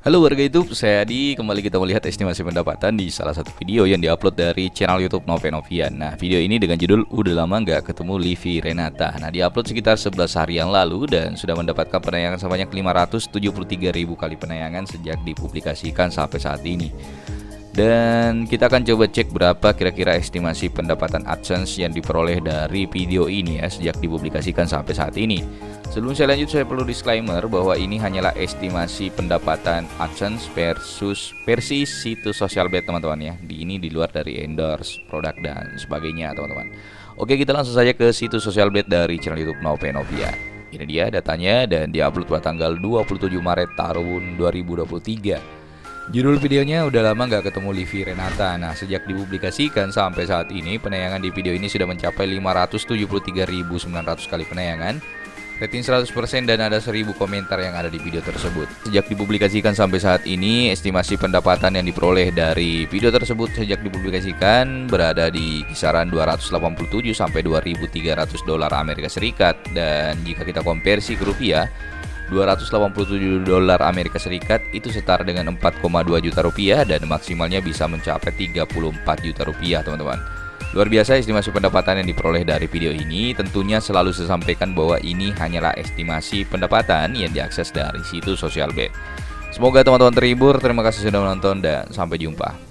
Halo warga YouTube, saya Adi. Kembali kita melihat estimasi pendapatan di salah satu video yang diupload dari channel YouTube Novenovian. Nah, video ini dengan judul Udah lama nggak ketemu Livi Renata. Nah, diupload sekitar 11 hari yang lalu dan sudah mendapatkan penayangan sebanyak 573 ribu kali penayangan sejak dipublikasikan sampai saat ini. Dan kita akan coba cek berapa kira-kira estimasi pendapatan AdSense yang diperoleh dari video ini ya sejak dipublikasikan sampai saat ini. Sebelum saya lanjut saya perlu disclaimer bahwa ini hanyalah estimasi pendapatan AdSense versus versi situs sosial bet teman-teman ya. Di ini di luar dari endorse produk dan sebagainya teman-teman. Oke kita langsung saja ke situs sosial bet dari channel YouTube Novenovia. Ini dia datanya dan diupload pada tanggal 27 Maret tahun 2023. Judul videonya udah lama nggak ketemu Livi Renata. Nah, sejak dipublikasikan sampai saat ini, penayangan di video ini sudah mencapai 573.900 kali penayangan Rating 100% dan ada 1000 komentar yang ada di video tersebut. Sejak dipublikasikan sampai saat ini, estimasi pendapatan yang diperoleh dari video tersebut sejak dipublikasikan berada di kisaran 287 sampai 2300 dolar Amerika Serikat dan jika kita konversi ke rupiah 287 dolar Amerika Serikat itu setara dengan 4,2 juta rupiah dan maksimalnya bisa mencapai 34 juta rupiah teman-teman. Luar biasa estimasi pendapatan yang diperoleh dari video ini. Tentunya selalu saya sampaikan bahwa ini hanyalah estimasi pendapatan yang diakses dari situs sosial bet Semoga teman-teman terhibur, terima kasih sudah menonton dan sampai jumpa